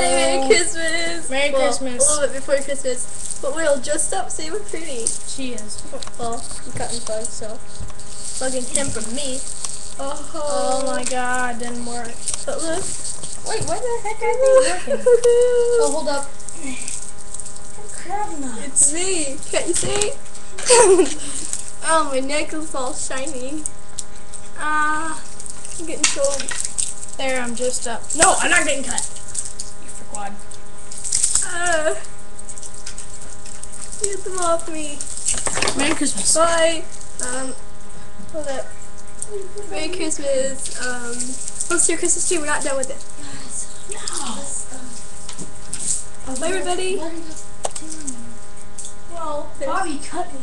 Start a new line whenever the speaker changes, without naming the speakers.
Merry Christmas!
Merry
Well,
Christmas.
A little bit before Christmas. But we'll just stop saying we're pretty.
She is.
Well, I'm cutting bugs, so. Bugging him from me. Oh,
Oh my god, didn't work.
But look.
Wait, why the heck are they working? Oh, hold up.
It's me. Can't you see? oh, my neck is all shiny. Ah, I'm getting cold.
There, I'm just up. No, I'm not getting cut. You quad.
Ah. Get them off me.
Merry Christmas.
Bye. Um, hold up. Merry Christmas. Um, let's do your Christmas tree. We're not done with it.
No.
Bye, everybody.
Well,
Bobby
cut me.